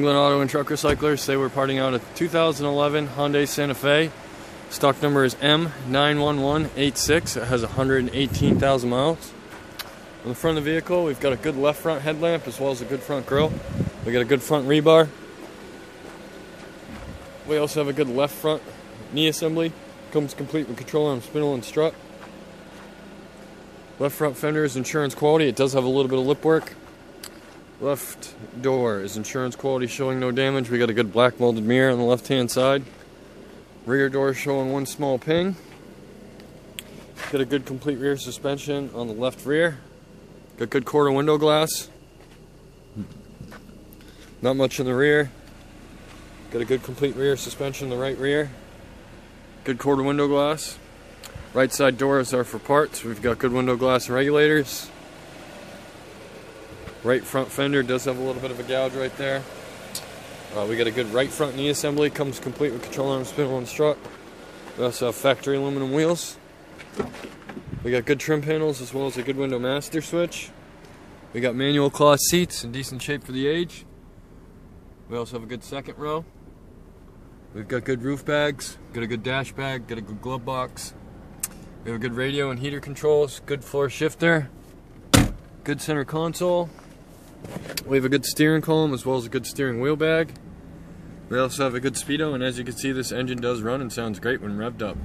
England Auto and Truck Recyclers say we're parting out a 2011 Hyundai Santa Fe. Stock number is M91186. It has 118,000 miles. On the front of the vehicle, we've got a good left front headlamp as well as a good front grille. We got a good front rebar. We also have a good left front knee assembly. Comes complete with control arm, spindle, and strut. Left front fender is insurance quality. It does have a little bit of lip work. Left door is insurance quality showing no damage. We got a good black molded mirror on the left hand side. Rear door showing one small ping. Got a good complete rear suspension on the left rear. Got good quarter window glass. Not much in the rear. Got a good complete rear suspension in the right rear. Good quarter window glass. Right side doors are for parts. We've got good window glass and regulators. Right front fender does have a little bit of a gouge right there. Uh, we got a good right front knee assembly, comes complete with control arm, spindle, and strut. We also have factory aluminum wheels. We got good trim panels as well as a good window master switch. We got manual cloth seats in decent shape for the age. We also have a good second row. We've got good roof bags, got a good dash bag, got a good glove box. We have a good radio and heater controls, good floor shifter, good center console. We have a good steering column as well as a good steering wheel bag. We also have a good speedo, and as you can see, this engine does run and sounds great when revved up.